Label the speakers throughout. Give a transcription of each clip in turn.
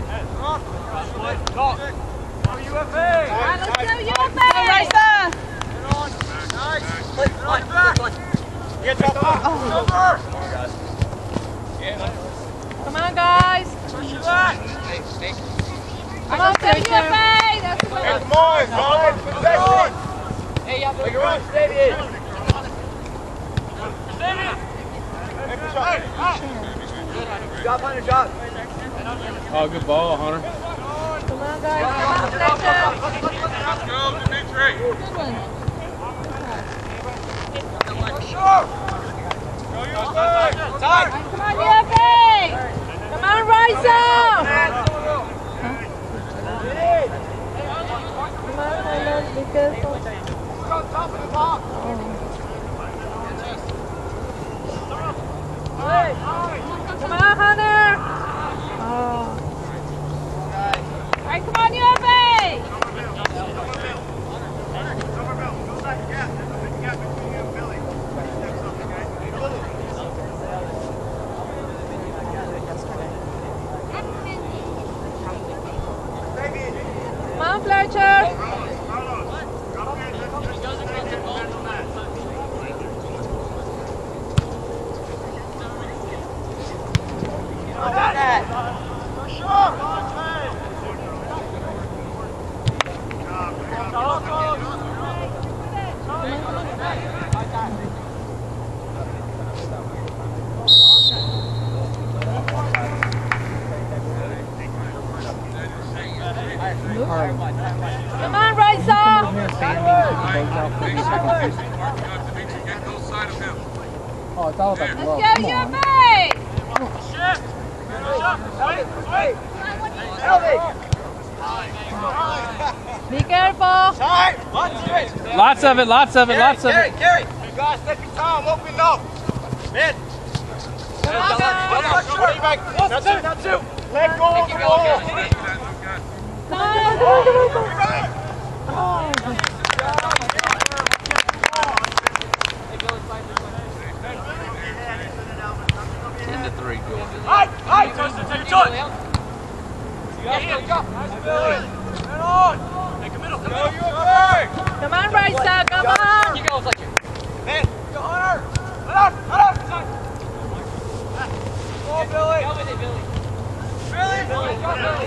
Speaker 1: Come on.
Speaker 2: Drop, Hunter, drop.
Speaker 3: Oh, good ball, Hunter.
Speaker 1: Come on, guys. On.
Speaker 2: Let's go, Dimitri.
Speaker 1: Good one.
Speaker 2: Go, UFA. Time.
Speaker 1: Come on, UFA. Come on, up. Come on, Tyler. Be careful. Come on, Hunter. Oh. All right, come on, UFA. Come on, Fletcher. Come on, rise up.
Speaker 2: Get those side of him.
Speaker 3: Oh, it's all about the
Speaker 1: Let's
Speaker 3: love.
Speaker 1: go,
Speaker 3: Come on.
Speaker 1: UFA. Be careful.
Speaker 2: Time. Lots of it.
Speaker 3: Lots of it, lots of it, Gary, lots of
Speaker 2: Carry,
Speaker 3: it.
Speaker 2: carry. You guys take your time. Open up. Man.
Speaker 1: Come on, guys.
Speaker 2: What do you make? Not two, not two. Let go of the ball.
Speaker 1: Come on, come on, come on.
Speaker 3: Ten to three, Georgia.
Speaker 2: Hey, hey. Justin, Take your time. Get him. Nice Billy. Head on. Take a middle. Go, UFA.
Speaker 1: Come on, rise up. Come on.
Speaker 2: You go, Fletcher. Man, go, Hunter. Head on, head on. Go, Billy. Go with it, Billy. Billy. Billy. Go, Billy.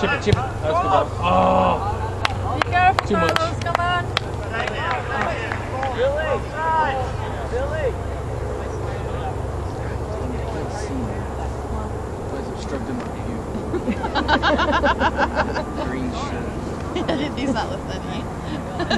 Speaker 3: Chip it, chip it. That's good ball. Oh,
Speaker 1: Be careful,
Speaker 3: Too much.
Speaker 1: Carlos. Come on.
Speaker 2: Billy. Billy.
Speaker 3: was obstructing my view. Green shit.
Speaker 4: He's not listening.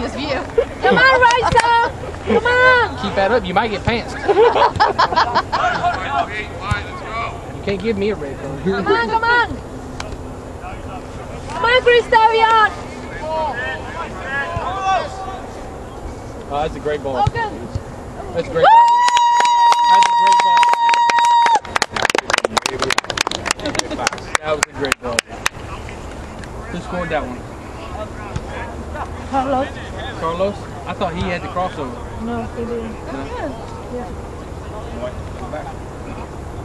Speaker 4: obstructing his view.
Speaker 1: Come on, Raisa! Come on!
Speaker 3: Keep that up, you might get pants. You can't give me a red card.
Speaker 1: Come on, come on! Come on, Christavian!
Speaker 3: Oh, that's a great ball.
Speaker 1: Logan!
Speaker 3: That's a great ball. That's a great ball. That was a great ball. Who scored that one?
Speaker 1: Carlos?
Speaker 3: Carlos? I thought he had the crossover.
Speaker 1: No, he didn't.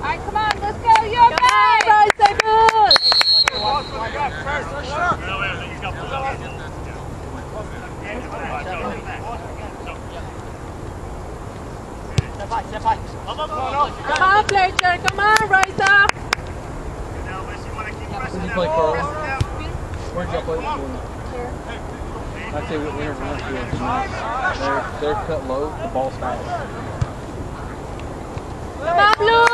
Speaker 4: Alright, come on, let's go, you
Speaker 1: Come on, Raisa, good! Come on, Fletcher! Come on, Raisa!
Speaker 3: Where'd you play, Carlos? Where'd y'all play before? I'd say with Winter Northfield. They're, they're cut low, the ball's fast.
Speaker 1: Come on, Blue!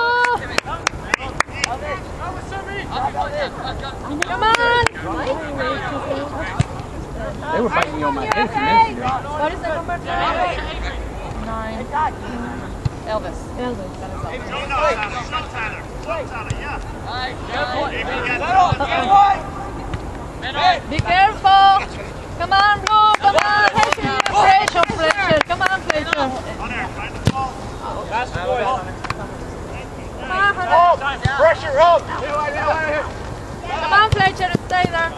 Speaker 1: Come on!
Speaker 3: They were biting me on my head a minutes.
Speaker 1: What is the number?
Speaker 4: Nine. Elvis.
Speaker 1: Elvis. Be careful! Come on, Blue! Come on! Pressure, Fletcher! Come on, Fletcher! Come on,
Speaker 2: Pressure up!
Speaker 1: Come on, Fletcher! Stay there!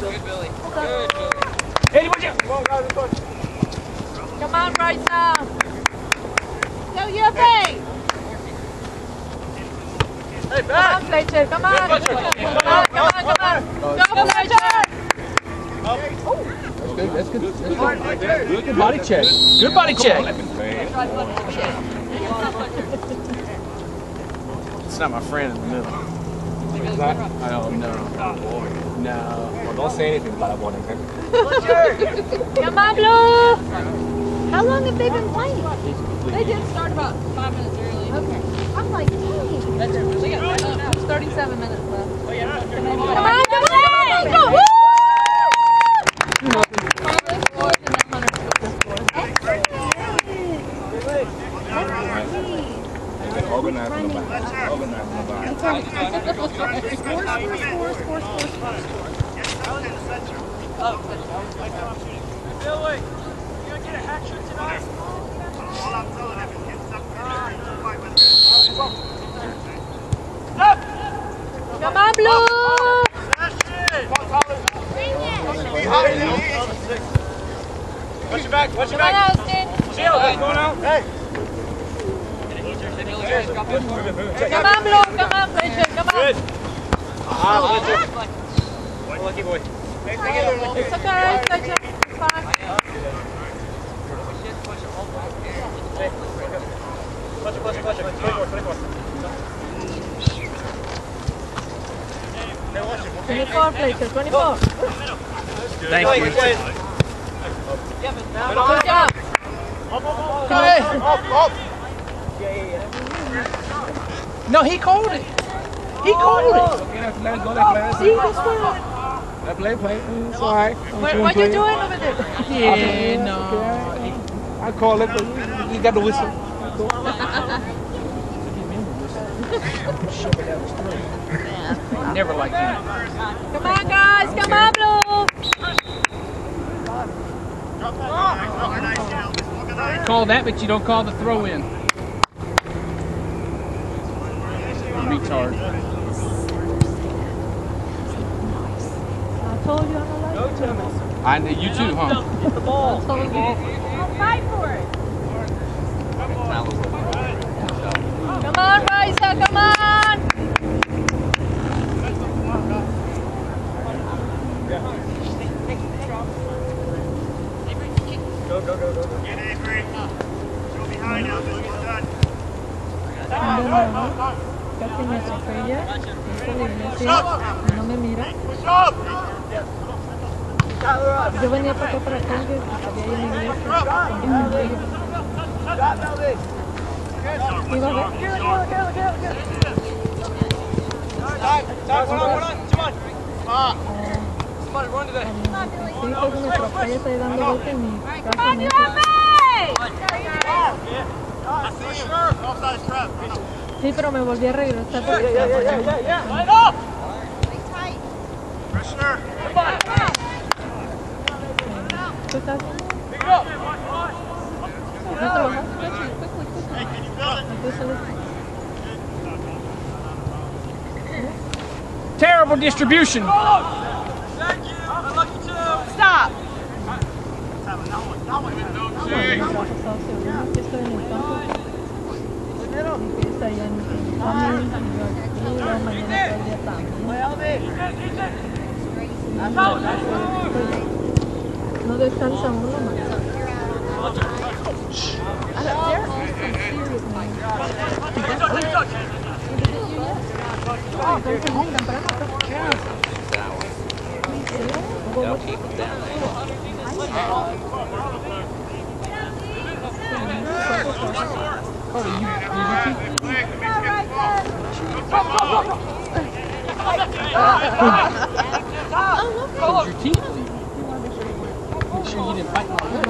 Speaker 5: Good, Billy. Good, Billy.
Speaker 1: Come on, Raisa! Go, Yuppie! Come on, Fletcher! Come on! Come on, come on, come on! Go, Fletcher!
Speaker 3: That's good, that's good. That's good. Good body check. Good body check. It's not my friend in the middle. i don't no. No.
Speaker 6: Well, don't say anything about it, boy.
Speaker 1: Come on, Blue! How long have they been playing?
Speaker 4: They did start about five minutes early.
Speaker 1: Okay. I'm like, dang.
Speaker 4: That's it. We got uh, there's 37 minutes left.
Speaker 1: Come on, come on, come on! Go! Woo!
Speaker 4: Carlos scores and then Hunter
Speaker 6: They've been organizing the back. Organizing the back.
Speaker 2: Billy, you gonna get a hat trick tonight?
Speaker 1: Come on, Blue!
Speaker 2: Watch your back, watch your
Speaker 1: Come on,
Speaker 2: back.
Speaker 1: Austin!
Speaker 2: Shield, what's going on? Hey.
Speaker 1: Come on, Blue! Come on, Fletcher! Come on!
Speaker 2: Good. Ah, Fletcher. Lucky boy.
Speaker 1: It's okay, Fletcher. It's fine.
Speaker 2: Fletcher, Fletcher, Fletcher. 24, 24. Hey, watch it.
Speaker 1: 24, Fletcher. 24.
Speaker 3: Thank you.
Speaker 1: Good job.
Speaker 3: Hey.
Speaker 2: Up, up.
Speaker 3: No, he called it. He called it.
Speaker 6: Let it go, let it
Speaker 1: See, that's fine.
Speaker 6: Let play, play. It's all right.
Speaker 1: What, what you doing over there?
Speaker 3: Yeah, no.
Speaker 6: I call it, but you got the whistle.
Speaker 3: Never liked him.
Speaker 1: Come on, guys. Come on, Blue.
Speaker 3: Call that, but you don't call the throw in. Retard.
Speaker 1: Told you I'm a
Speaker 3: I uh, you too, huh? Get the ball.
Speaker 1: I'll fight for it. Come on, Raisa. Come on.
Speaker 2: Go, go, go, go. Get Avery. Go behind now. This one's done.
Speaker 1: casi me atropella. Está la iglesia, no me mira. Yo venía para acá para Congress y sabía ahí en. Iba a ver. Sí, pues me estoy dando vuelta en mi Sí, pero me volví a regresar porque estaba poniendo-
Speaker 2: Line up!
Speaker 1: ¿Qué estás haciendo?
Speaker 2: Pick it up.
Speaker 1: ¿No trabajas? Aquí sales.
Speaker 3: Terrible distribution.
Speaker 2: Thank you. Unlucky two.
Speaker 4: Stop.
Speaker 1: Pasado segundo, que estoy en el campo. Y que está allá en en Cummings, y yo aquí, y luego mañana todo el día también. No descansa uno, man. There are some serious men.
Speaker 2: Touch, touch.
Speaker 1: Entonces, muy temprano, ¿no? Sí, hubo
Speaker 3: Your teeth bleeding. Make sure you didn't bite my leg.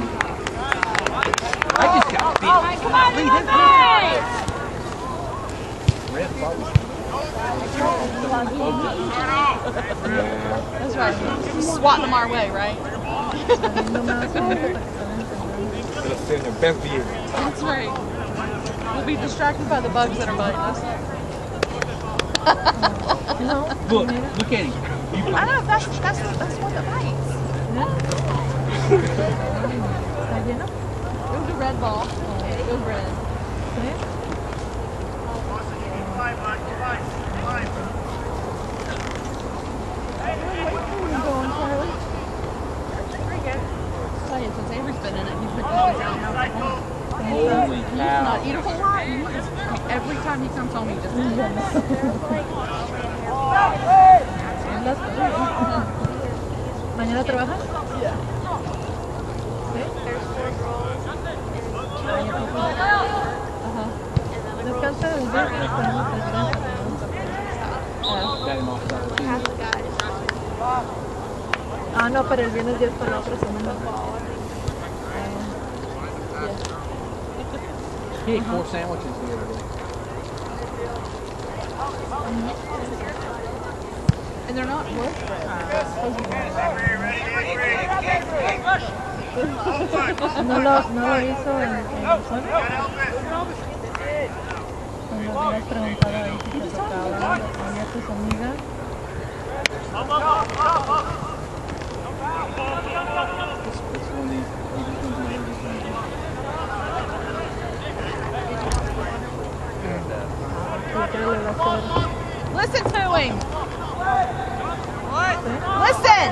Speaker 3: I just got bit. Red bubble.
Speaker 4: That's right. Swat them our way, right?
Speaker 1: no me hace falta para que se den cuenta.
Speaker 4: That's right. We'll be distracted by the bugs that are biting us.
Speaker 1: No,
Speaker 3: Look, look at him.
Speaker 4: I know that's that's that's one that bites.
Speaker 1: ¿Está lleno?
Speaker 4: It was a red ball. It was red.
Speaker 1: ¿Sí? Going, Charlie?
Speaker 4: Tell you, since Avery's been in it, he's been always out now.
Speaker 3: Holy
Speaker 4: He does not eat a whole lot. Just, every time he comes home, he just
Speaker 1: Las cosas. ¿Mañana trabajas? Ah. No, pero el viernes ya es para la otra semana.
Speaker 3: He ate four sandwiches the other day.
Speaker 4: and they're not wolf
Speaker 1: ¿No lo, no lo hizo en, en preguntado ahí si te tocaba, a tus amigas.
Speaker 3: It's, it's one of these. these ones you never get done.
Speaker 1: ¿Y qué le vas a hacer?
Speaker 4: Listen to him. Listen.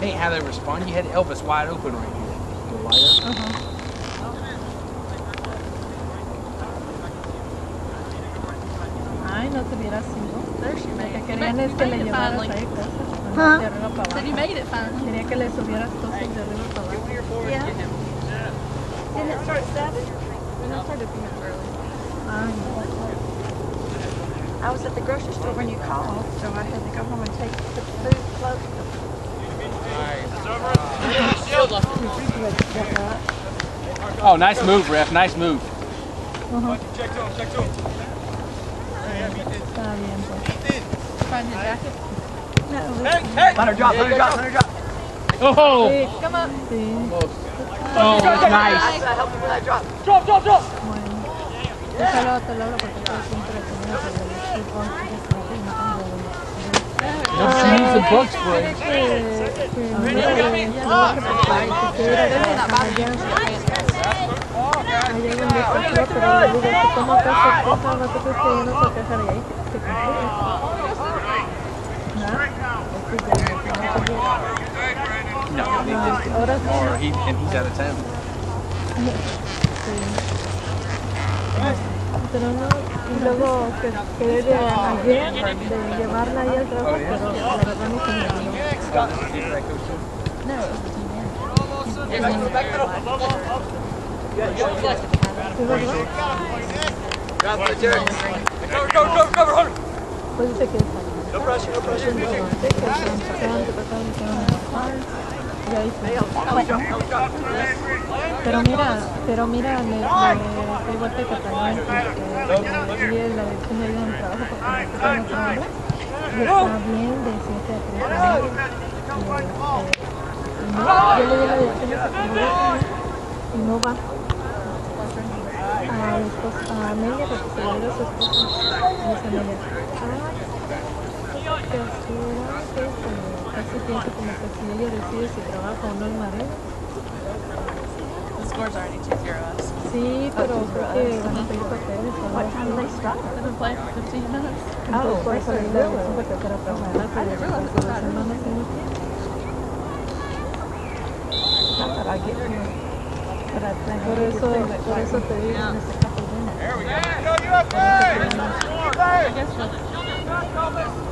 Speaker 3: Hey, how they respond? You had Elvis wide open right here. The lighter.
Speaker 1: Ay, no tuviera sido.
Speaker 4: There she
Speaker 1: Lo
Speaker 4: made
Speaker 1: que
Speaker 4: it.
Speaker 1: querían es
Speaker 4: You
Speaker 1: que
Speaker 4: made
Speaker 1: le
Speaker 4: it
Speaker 1: llevaras
Speaker 4: finally.
Speaker 1: ahí cosas.
Speaker 4: Huh?
Speaker 1: De arriba para
Speaker 4: Said you
Speaker 1: abajo.
Speaker 4: made it finally.
Speaker 1: Quería que le subieras cosas de arriba para abajo.
Speaker 4: Yeah. Didn't it start seven? No, it started a few minutes early.
Speaker 1: Ay, ah, no.
Speaker 7: I was at the grocery store when you called, so I had to go home and take the food close.
Speaker 3: Oh, nice move, ref. Nice move. Uh-huh.
Speaker 2: Check to him, check to him.
Speaker 1: Está bien, pues.
Speaker 4: Find his jacket.
Speaker 2: Hey, hey!
Speaker 6: Let her drop, let her drop, let her drop.
Speaker 3: Oh,
Speaker 1: Sí,
Speaker 4: Come up.
Speaker 1: sí.
Speaker 3: oh, that's nice.
Speaker 7: Help you with that drop.
Speaker 2: Drop, drop, drop!
Speaker 1: Bueno. Déjalo, te lo porque estoy siempre teniendo que ver el chip de que me tengo
Speaker 3: Don't you use the bug spray?
Speaker 1: que, que no le no que porque que quiera trabajar allá. Allá donde está yo, pero le digo, si tomo acá esta cosa, no que yo no sé qué hacer ahí tienes que no tiene que ver.
Speaker 3: No, he didn't.
Speaker 1: Ahora sí,
Speaker 3: Or he and he's out of town.
Speaker 1: Pero no, y luego que, quedé de ayer de llevarla ahí al trabajo, pero la verdad no se me olvidó. No, it was the man. Sí, ¿verdad?
Speaker 8: Cover, cover, cover, cover, hold it.
Speaker 1: Pues dice que está
Speaker 8: No pressure, no pressure.
Speaker 1: que estaban tratando, tratando, que van a bajar, y ahí fue. Pero mira, pero mira, me, me doy vuelta que también como que el la dirección de ayuda en el trabajo porque me están trabajando y está bien de 7 a 3 y, este, y no, yo le di la dirección de secundaria y no va a, la esposa, a Amelia porque se le dio a su esposa y dice Amelia que seguramente como casi piensa como que si ella decide si trabaja no en Marina
Speaker 4: The score's already 2-0 us.
Speaker 1: Sí, pero creo que van a pedir papeles. What time do they start?
Speaker 4: They've been playing for 15 minutes.
Speaker 1: Oh, por eso le digo, porque para trabajar, pero después de dos semanas en el tiempo.
Speaker 7: Not that I get here. But I think
Speaker 1: Por eso, por eso te digo, en este caso, bueno,
Speaker 4: I guess for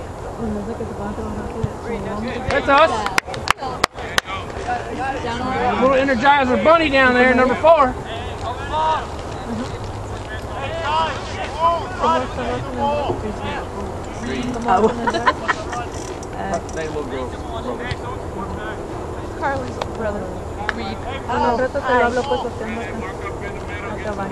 Speaker 1: se van a trabajar que
Speaker 3: That's us. Little Energizer Bunny down there, number four.
Speaker 1: ¿Cómo está la ¿Cómo va a
Speaker 3: They little girl.
Speaker 4: Carly's brother, Reed.
Speaker 1: Al rato te lo hablo pues porque ando acá. Acá va.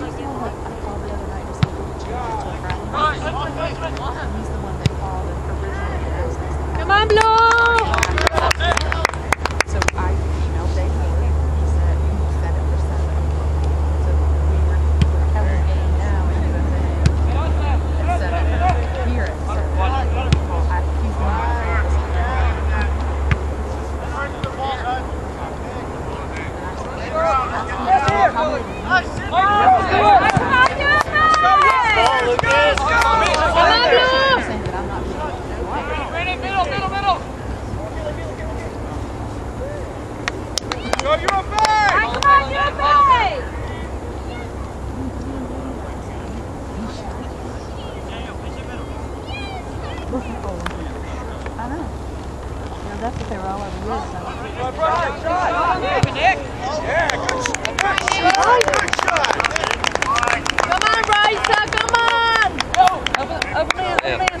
Speaker 4: He's the one that I called the other night to see if we could change it to a Friday night. He's the one that called and originally asked us. to have
Speaker 1: Come on, Blue!
Speaker 4: So I emailed Dave Miller. He said he set it for seven. So we were we're having a game now in USA at seven here at seven. I, he's the one that told us that. I'm saying that I'm not being
Speaker 8: Middle, middle, middle. Go, you're a back.
Speaker 7: I know. Yeah, that's what they were all over years ago.
Speaker 8: Good shot. Yeah, good shot. Good shot. Good shot.
Speaker 1: Come on, Raisa, come on!
Speaker 4: Open, open man, open man.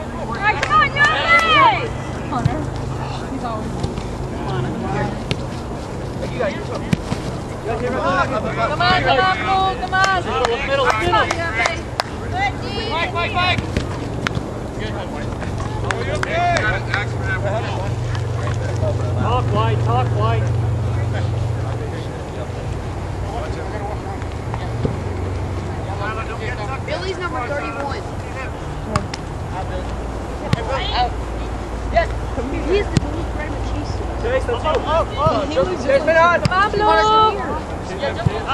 Speaker 1: Come on, come on,
Speaker 3: Paul,
Speaker 1: come on.
Speaker 8: Middle, middle, middle.
Speaker 1: Mike,
Speaker 8: Mike, Mike.
Speaker 7: Good. Oh, you okay?
Speaker 4: Talk white, talk white.
Speaker 7: Pablo! On! On! come on, come on, come on,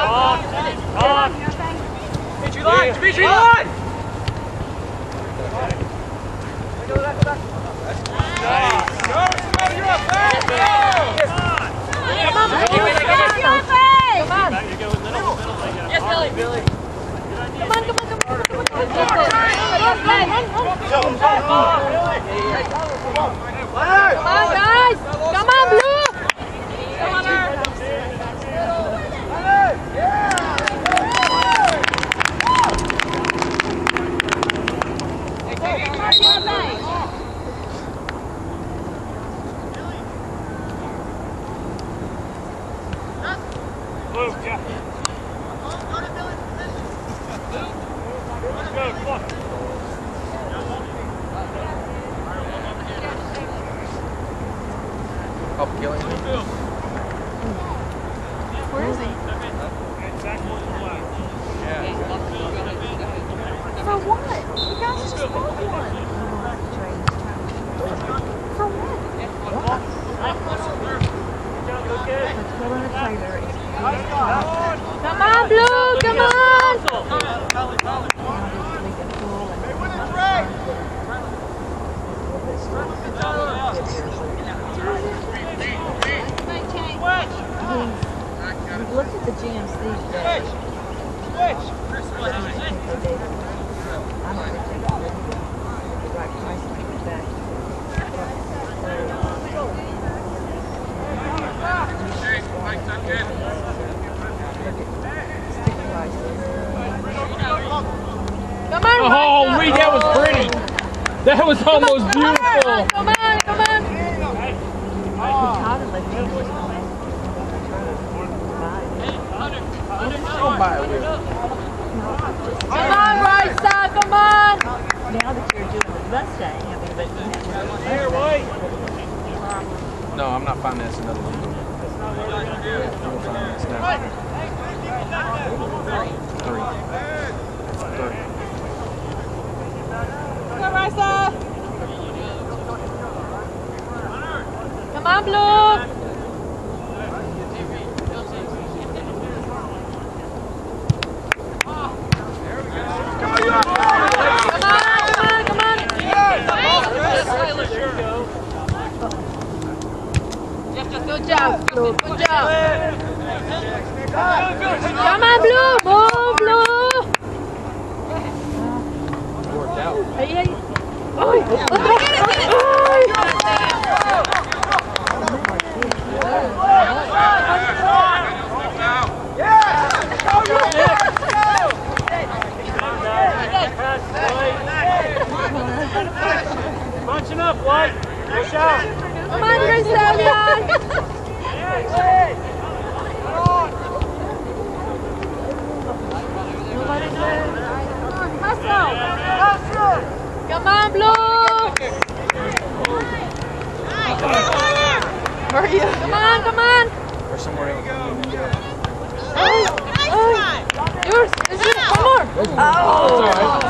Speaker 7: come on, Come on, come on,
Speaker 4: come on!
Speaker 7: Come on, come on! Come on, come on! Come on, guys! 这包过了 Bravo! Good job, Come on, Blue. Move, Blue.
Speaker 3: Worked
Speaker 7: Punch
Speaker 4: him up, White. Push out.
Speaker 7: Come on, Griselda. Come on, Blue!
Speaker 1: Where are you?
Speaker 7: Come on, come on!
Speaker 3: Or somewhere else.
Speaker 7: Oh, oh. Yours! It's yours! One more!
Speaker 1: Oh!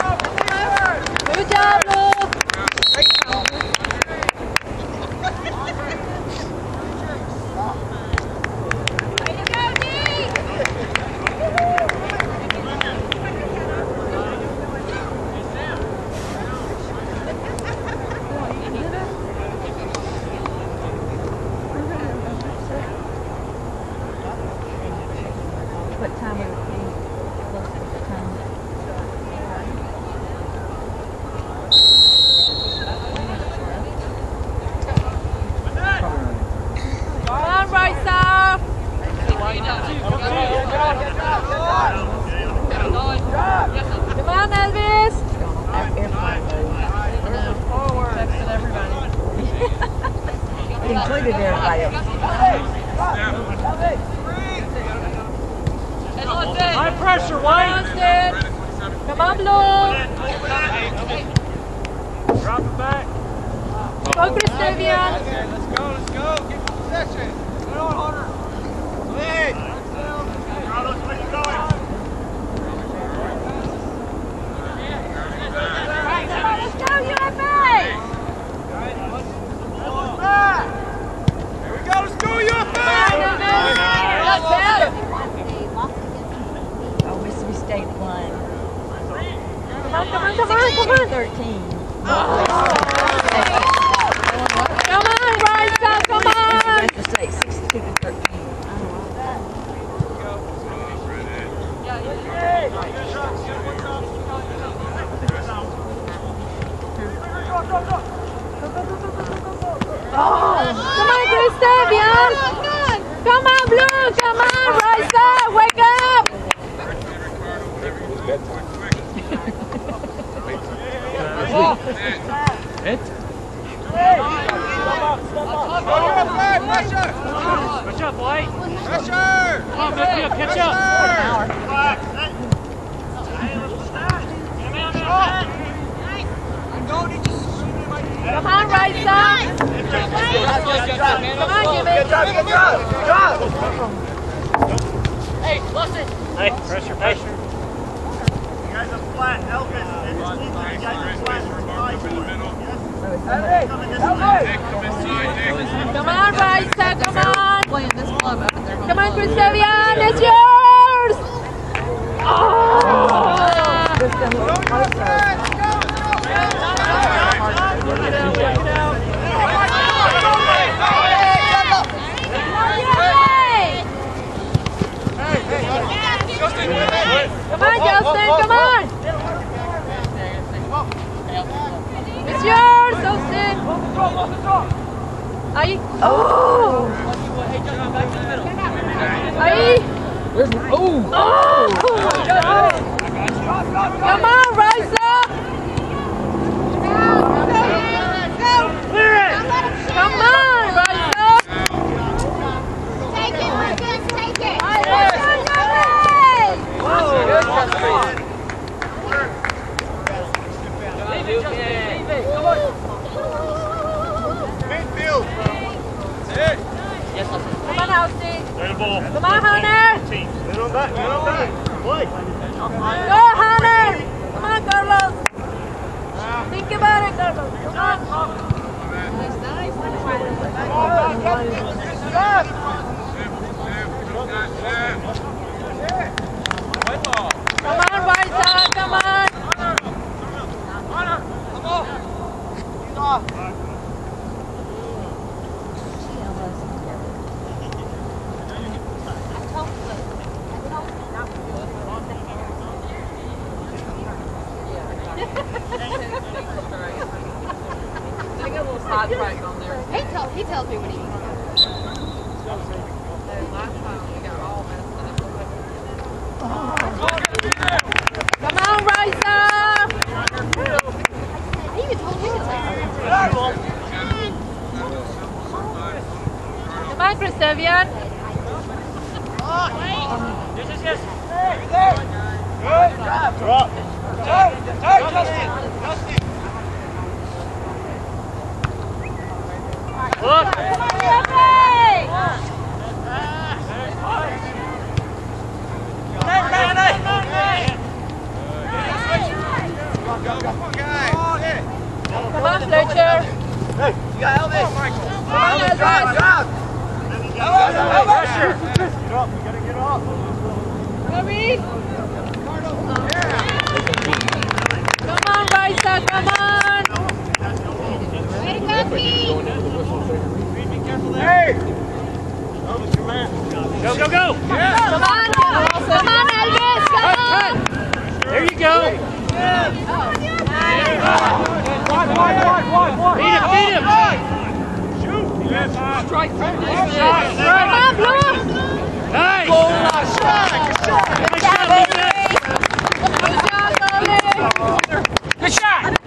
Speaker 7: Come on,
Speaker 1: Christavian. Come on, Blue. Come on, Raisa. Wake up.
Speaker 7: Catch up, White. Pressure. Catch up.
Speaker 1: Come on, Raisa. Come on, Jimmy.
Speaker 7: Hey, listen! Hey, pressure, pressure. You guys are flat. Elvis, and it's easy. You guys are flat.
Speaker 1: Come on, Raisa. Come on.
Speaker 4: Playing this club out there.
Speaker 1: Come on, Christavian. It's yours. Oh. Come on, Justin. Come on. It's yours, Justin. Ahí. Oh. Ahí.
Speaker 9: There's oh.
Speaker 1: Oh. Come on, Rosa. Come on, Rosa.
Speaker 7: Midfield. That's it.
Speaker 1: Come on, Elsie.
Speaker 7: There's the ball.
Speaker 1: Come on, Hunter.
Speaker 7: Team. Get on back, get on back. Play.
Speaker 1: Go, Hunter. Come on, Carlos. Think about it, Carlos. Come on. Come on, Rosa. Come on.
Speaker 4: They got a little sidetracked on there.
Speaker 3: He tells, he tells me when he
Speaker 4: Last time we got all messed up.
Speaker 1: Come on, Rosa.
Speaker 3: I even told you to tell
Speaker 1: Come on, Christavian.
Speaker 7: Yes, yes, yes. Good. Drop. Tight, tight, Justin. Justin. Look.
Speaker 1: Come on, Yuri. Come on, Fletcher.
Speaker 7: Hey, you got Elvis.
Speaker 1: Come on, Elvis.
Speaker 7: Pressure. Get up. We gotta get up.
Speaker 1: Come on, Raisa. Come on.
Speaker 3: Way to go, team!
Speaker 7: Hey. Elvis, your man. Go, go, go.
Speaker 1: Come on, come on, Elvis. Come on.
Speaker 7: There you go. Wide, wide, wide, wide, wide. Beat him, beat him. Shoot. Yes. Strike. Shot.
Speaker 1: Come on, Blue.
Speaker 7: Nice. Good shot. Good shot.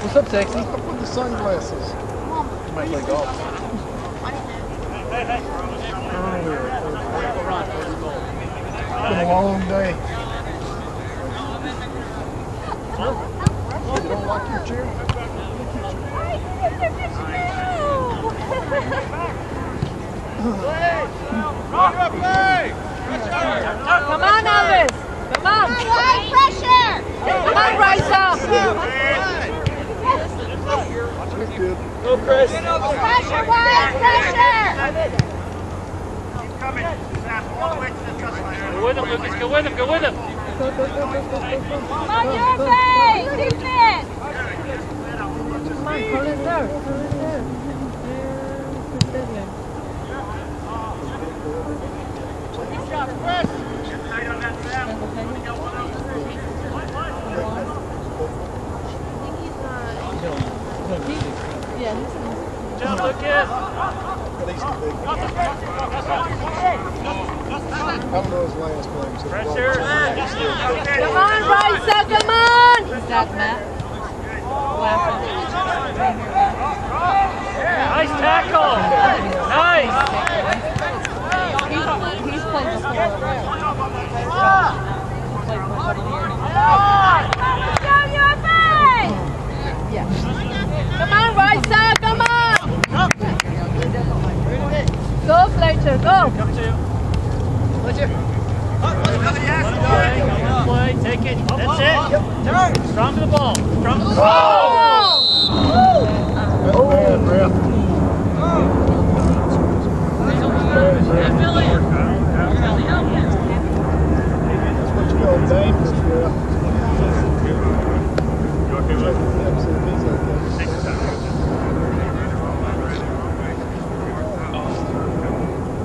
Speaker 3: What's up, sexy?
Speaker 10: I put the sunglasses.
Speaker 3: You might play golf.
Speaker 10: It's been a long day. You don't like your chair?
Speaker 4: Come on, Elvis. Come on.
Speaker 8: pressure!
Speaker 4: Come on, Raisa.
Speaker 10: That's good.
Speaker 8: Pressure, Wyatt, pressure!
Speaker 2: Go with him, Lucas. Go with him. Go with him.
Speaker 8: Come on, your face! Defense!
Speaker 1: Come on, call it there. Call it there. There's the deadline.
Speaker 10: I don't his last.
Speaker 2: Pressure.
Speaker 4: Come on, Raisa. Come on.
Speaker 5: Matt?
Speaker 2: Nice tackle. Nice.
Speaker 5: He's, he's played. He's played couple of years.
Speaker 8: Down your face!
Speaker 4: Come on, Raisa. Come on. Go, Fletcher. Go.
Speaker 2: Come to. Play. Oh, Play. Take it. That's it. Turn. Strong to the ball. Strong to the ball.
Speaker 10: That's bad, ref. That's what you call dangerous, ref. Check the steps, if he's okay.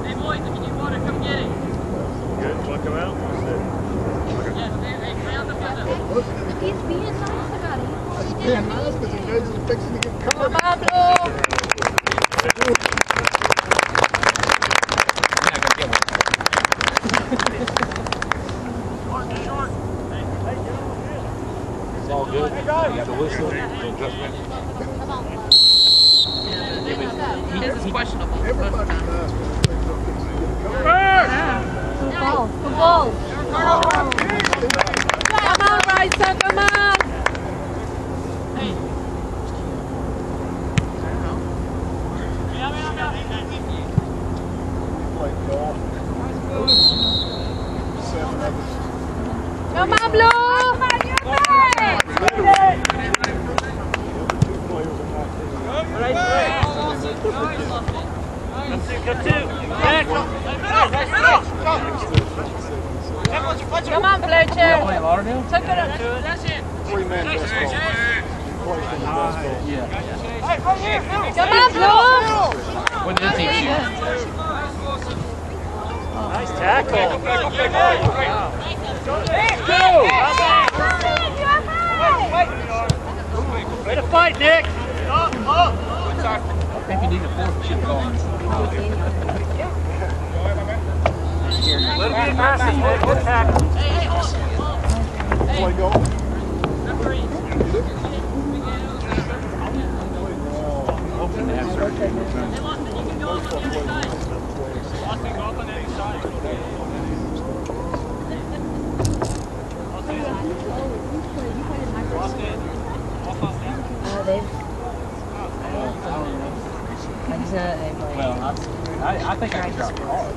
Speaker 2: Hey, boys, if you need water, come get it.
Speaker 6: Good. Want to come out?
Speaker 2: Yes, hey, hey, stay on the field.
Speaker 8: He's being nice about
Speaker 10: being because he knows he's fixing to get caught.
Speaker 4: on, Blue.
Speaker 6: It's all good. You got the whistle. The adjustment.
Speaker 5: His is questionable. most of the
Speaker 10: Everybody's
Speaker 5: time.
Speaker 10: nice when he fixes to get caught.
Speaker 1: Good ball. Good ball.
Speaker 4: Come on, Raisa. Come on.
Speaker 10: Played golf. Seven of us.
Speaker 4: Come on, Blue.
Speaker 8: Come on, your face!
Speaker 10: Two players in my team.
Speaker 2: Come to. Come to. Back.
Speaker 4: Come on, Fletcher.
Speaker 3: Play Lauderdale?
Speaker 4: Took it up.
Speaker 10: Three man best ball. Placed in the best ball.
Speaker 3: Yeah.
Speaker 4: Come on, Blue.
Speaker 3: What did this team shoot?
Speaker 2: Nice tackle. Way to fight, Nick.
Speaker 3: If you need a fourth, you should call him.
Speaker 2: Let him be messy, Nick. Good tackle.
Speaker 10: Play golf.
Speaker 3: Hoping to have surgery. in return.
Speaker 7: Uh, they've. I just know.
Speaker 3: Well, I, I, I think I can drop hard.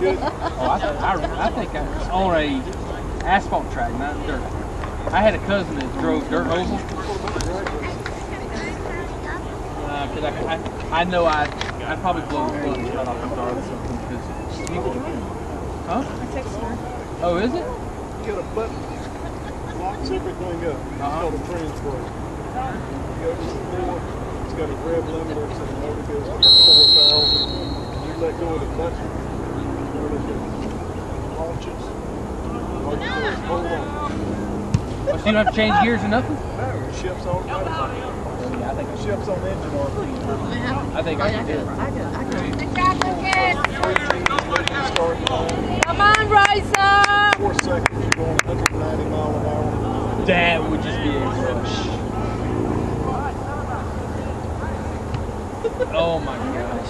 Speaker 10: Good.
Speaker 3: Oh, I, I, I think I on a asphalt track, not dirt. I had a cousin that drove dirt. Uh, 'cause I, I, I know I, I'd probably blow the clutch right off the car or something. Cause you, huh? Oh, is it?
Speaker 10: Get a button. Locks everything up. It's called a transfer. You go to the floor. It's got a rev limiter. So the motor goes up to 4,000. You let go of the button. The motor just launches. Do is hold on.
Speaker 3: So you don't have to change gears or nothing?
Speaker 10: No, it shifts automatically.
Speaker 3: Yeah, I think
Speaker 10: It shifts on engine RPM.
Speaker 3: I think I can do it.
Speaker 7: I got, I got.
Speaker 8: Good job, Lucas!
Speaker 10: You start the line.
Speaker 4: Come on, Raisa
Speaker 10: four seconds, you're going 190 mile an hour.
Speaker 3: That would just be a rush. oh my gosh.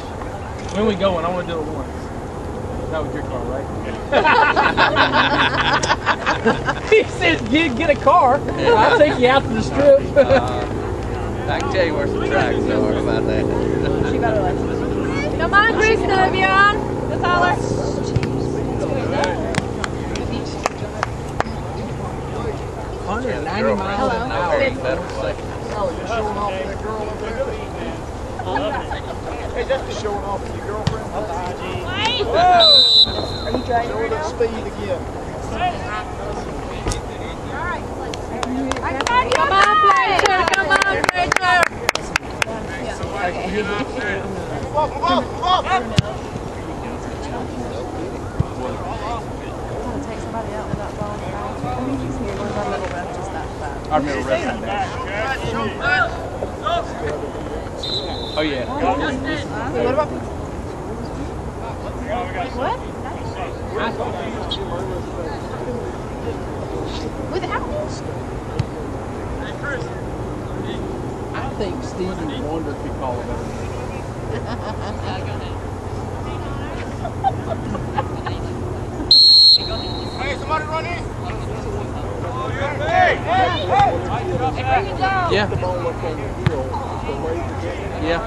Speaker 3: When we going, I want to do it once. Not with your car, right? he says, get, get a car. I'll take you out to the strip.
Speaker 11: Uh, I can tell you where some tracks are. worry about that?
Speaker 5: she better like
Speaker 4: Come on, Chris
Speaker 5: Let's holler.
Speaker 3: Hundred ninety miles an hour.
Speaker 11: Federal Way.
Speaker 10: Oh, you're showing off that girl over there? Hey, that's just showing off your girlfriend.
Speaker 5: Are you driving
Speaker 10: Show
Speaker 5: right
Speaker 10: that
Speaker 5: now?
Speaker 10: speed again.
Speaker 4: Come on, Fletcher. Come on, Fletcher.
Speaker 10: Move up, move up, move up.
Speaker 5: I'm gonna take somebody out with that ball. I think he's here. Where's our little ref? Just that fast.
Speaker 3: I remember wrestling that. Oh yeah.
Speaker 5: Wait, what about What? Without.
Speaker 3: I think Stevie Wonder could call it.
Speaker 6: Hey, somebody run in.
Speaker 3: Yeah.
Speaker 10: The ball up on the hill, the way to
Speaker 3: Yeah. Yeah,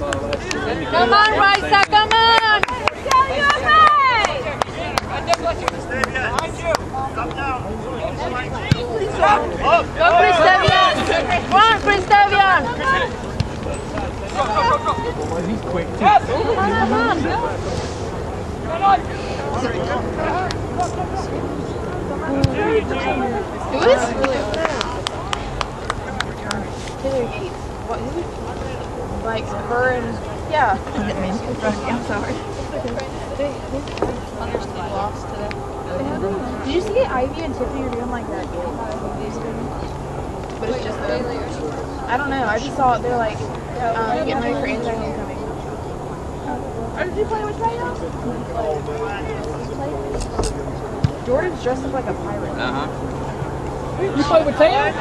Speaker 3: uh, last year.
Speaker 4: Come on, Raisa. Come on. Go, Christavian. Come on, Christavian.
Speaker 3: He's quick too.
Speaker 4: Come on, come on.
Speaker 5: Who is? Taylor Yates. What? Who? Like her and yeah. I'm sorry. Lost today. Did you see Ivy and Tiffany are doing like that? But it's just them. I don't know. I just saw it. They're like um, getting ready for anti homecoming. Or did you play with right now? Jordan's dressed up like a pirate.
Speaker 11: Uh huh.
Speaker 3: You play with Tam?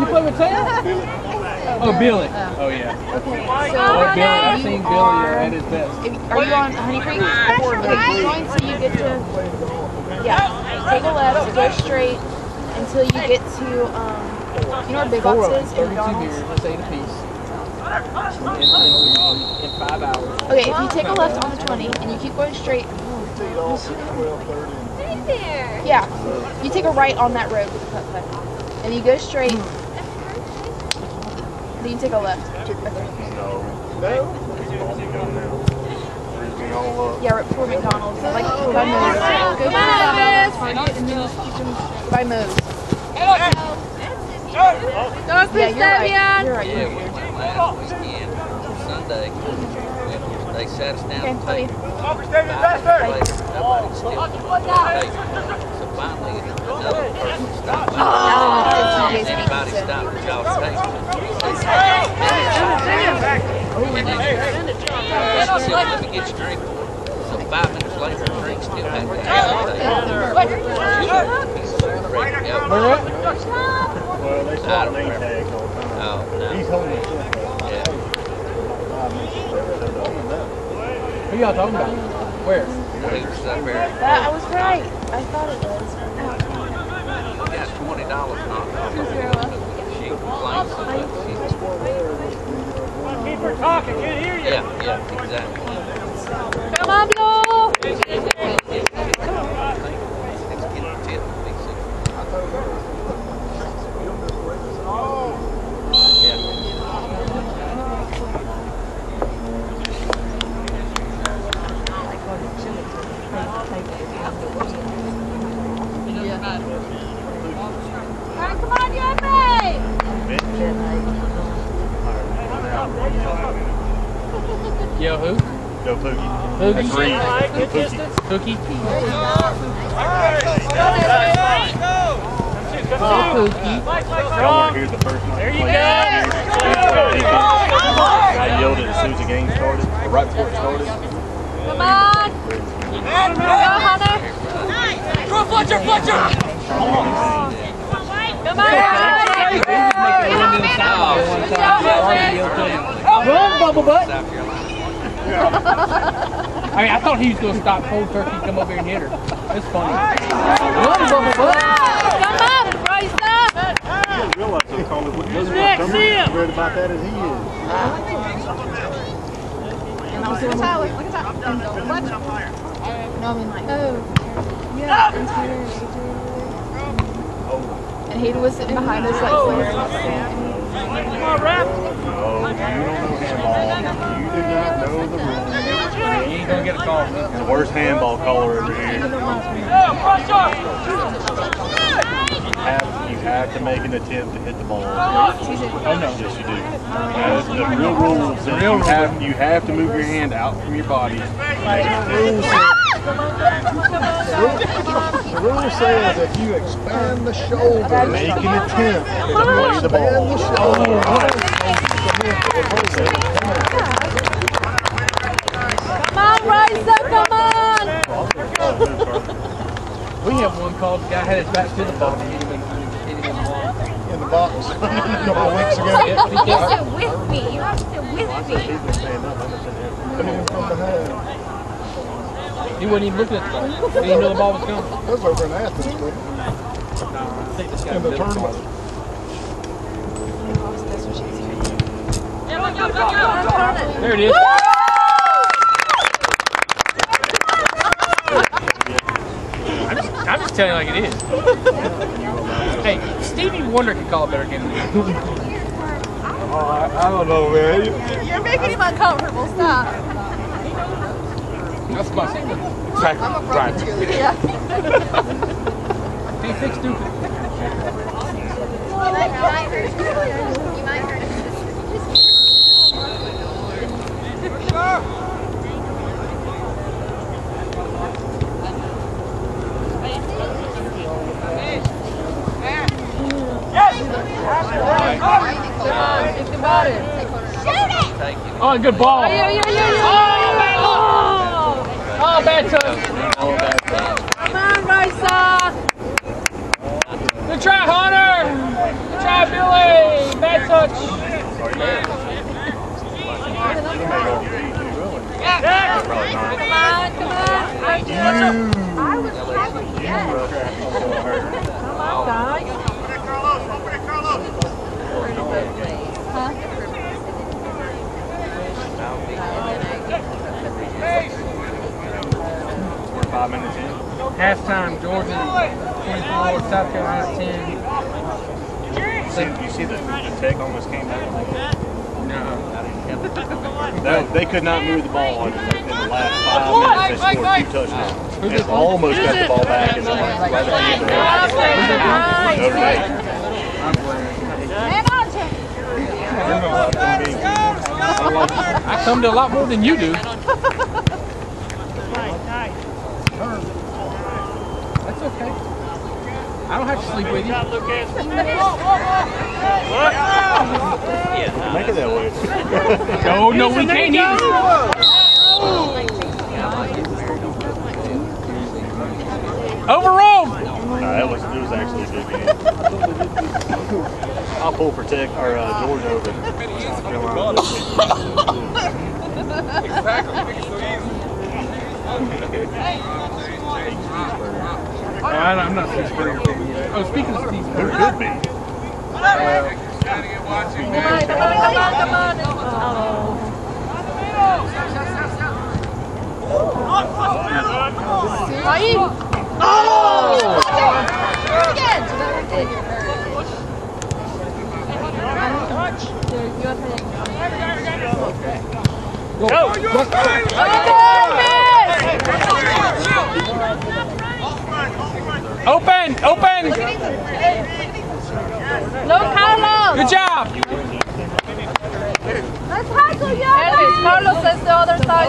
Speaker 3: You play with Tam? Oh, Billy. Oh yeah.
Speaker 5: Okay,
Speaker 3: Oh,
Speaker 5: so
Speaker 3: Billy. I've seen Billy at his best.
Speaker 5: if, are you on Honey Creek? Okay, join so you get to yeah. Take a left, go straight until you get to um, you know where Big
Speaker 3: Four
Speaker 5: Box
Speaker 3: of
Speaker 5: is in
Speaker 3: 32
Speaker 5: McDonald's.
Speaker 3: beers, let's eight apiece. In, in, in five hours.
Speaker 5: Okay, if you take a left on the 20 and you keep going straight,
Speaker 10: teed off at twelve thirty.
Speaker 5: yeah, you take a right on that road with the cut cut, and you go straight. Then you take a left.
Speaker 10: No. Everything all up.
Speaker 5: Yeah, right before McDonald's, like by Moe's. Go to McDonald's, Target, and then just keep them by Moe's.
Speaker 4: Go,
Speaker 5: Yeah, you're right.
Speaker 4: Christavian.
Speaker 5: You're right.
Speaker 11: Yeah, we went last weekend, Sunday. They sat us down
Speaker 5: Okay,
Speaker 11: and
Speaker 5: love
Speaker 11: paid
Speaker 5: you.
Speaker 11: Nobody still. So finally, another person stopped by.
Speaker 5: Oh,
Speaker 11: Has anybody stopped at y'all's table? And then she said, let me get you a drink. So five minutes later, the drink still hadn't been Ready to go.
Speaker 3: Where?
Speaker 6: Well, they
Speaker 11: I
Speaker 6: swap
Speaker 11: don't
Speaker 6: name
Speaker 11: remember.
Speaker 6: tags all the time.
Speaker 11: Oh,
Speaker 6: He's holding it.
Speaker 3: Who y'all talking about? Where?
Speaker 11: He was up there.
Speaker 5: That I was right. I thought it was.
Speaker 11: He got twenty dollars knocked off of him. She complained so much.
Speaker 2: Keep her talking, can't hear you.
Speaker 11: Yeah, yeah, exactly.
Speaker 4: Come on, Blue.
Speaker 11: Let's get a tip and be sick. Yeah.
Speaker 8: All right, come on, Yuppie!
Speaker 3: Yo, who?
Speaker 6: Go Pookie.
Speaker 3: Pookie.
Speaker 6: Three.
Speaker 3: Pookie.
Speaker 2: Go.
Speaker 3: Oh, Pookie.
Speaker 6: Y'all weren't here the first night.
Speaker 2: There you go.
Speaker 6: I yelled it as soon as the game started, or right before it started.
Speaker 4: Come on. Go, Hunter.
Speaker 2: Go, Fletcher, Fletcher.
Speaker 4: Come on.
Speaker 3: Run, bubble butt. I mean, I thought he was going to stop cold turkey and come over here and hit her. It's funny.
Speaker 1: Come on, Bryson!
Speaker 2: I didn't realize called it what doesn't read about that as he is.
Speaker 4: Look at Tyler. Look at Tyler. What? No, I mean like.
Speaker 5: Oh, yeah, and
Speaker 4: he was sitting behind us like glaring us.
Speaker 2: No, you don't know handball. You do not know the rules.
Speaker 3: You ain't going to get a call.
Speaker 2: The worst handball caller over here. You have, you have to make an attempt to hit the ball.
Speaker 3: Oh, no.
Speaker 2: Yes, you do. That is the real rules. The
Speaker 3: real
Speaker 2: you have, you have to move your hand out from your body. The rules the rule says if you expand the shoulder, make an attempt to play the ball.
Speaker 1: Come on, Bryson, come on!
Speaker 3: We have one called, the guy had his back to the ball. and he didn't even- he didn't even ball.
Speaker 2: In the box a couple of weeks ago.
Speaker 3: Yeah, he did.
Speaker 10: Sit with me. You have to sit with me.
Speaker 2: Put him from behind.
Speaker 3: He wasn't even looking at the ball. He didn't know the ball was coming.
Speaker 2: That was over in Athens, wasn't it? In the tournament.
Speaker 3: There it is. I'm just, I'm just telling you like it is. hey, Stevie Wonder could call a better game than you.
Speaker 2: Oh, I, I don't know, man.
Speaker 4: You're making him uncomfortable. Stop.
Speaker 3: That's my secret.
Speaker 4: I'm a broken cheerleader. Yeah.
Speaker 3: Can't stupid.
Speaker 10: You might, might hurt. You might hurt his
Speaker 1: Think about it.
Speaker 11: Take it.
Speaker 3: Oh, good ball.
Speaker 1: Yeah, yeah, yeah, yeah.
Speaker 3: Bad touch.
Speaker 1: Come on, Bryson!
Speaker 3: Good try, Hunter. Good try, Billy. Bad touch.
Speaker 1: Come on, come on.
Speaker 10: I was probably yes.
Speaker 1: Come on, guys.
Speaker 2: Five minutes in.
Speaker 3: Halftime, Georgia 24, South Carolina 10.
Speaker 2: You see, you see the, the tech almost came back.
Speaker 3: No.
Speaker 2: That, they could not move the ball in, in the last five minutes. They scored two touchdowns. And almost got the ball back in the last right at the end of the Notre Dame. They're gonna let them be.
Speaker 3: I come to a lot more than you do. That's okay. I don't have to sleep with you.
Speaker 2: Make it that way.
Speaker 3: No, no, we can't either. Overruled.
Speaker 2: No, that was, it was actually a good game. I'll pull protect our uh, George over. South Carolina.
Speaker 3: I, I'm not Steve Spurrier. Oh, speaking of Steve Spurrier.
Speaker 2: Who could be?
Speaker 1: Come on, come on, come on, come on. Oh. Aí.
Speaker 3: Open, open.
Speaker 1: No, Carlos.
Speaker 3: Good job.
Speaker 1: Let's hustle, yeah. Elvis, Carlos says the other side.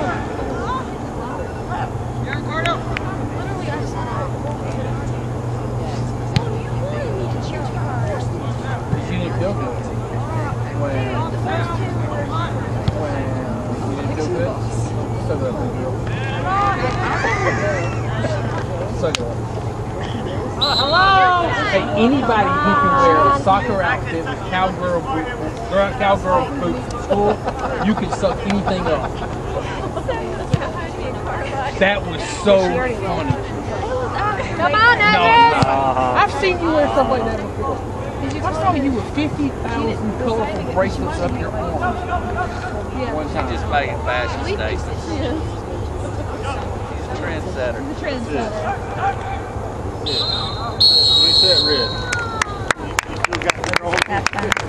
Speaker 3: You didn't feel good. Well, well, you didn't still good? So good, big girl. So good. Hey, anybody who can wear a soccer outfit with cowgirl boots, cowgirl boots to school, you can suck anything up. That was so funny.
Speaker 4: Come on,
Speaker 3: No,
Speaker 4: Evan.
Speaker 3: I've seen you wear stuff like that before saw you with 50,000 colorful bracelets up your arm. Yeah.
Speaker 11: One
Speaker 3: time.
Speaker 11: She's just making fashion statements. She's a trendsetter.
Speaker 1: She's a trendsetter.
Speaker 6: Reset red. You, got got mineral.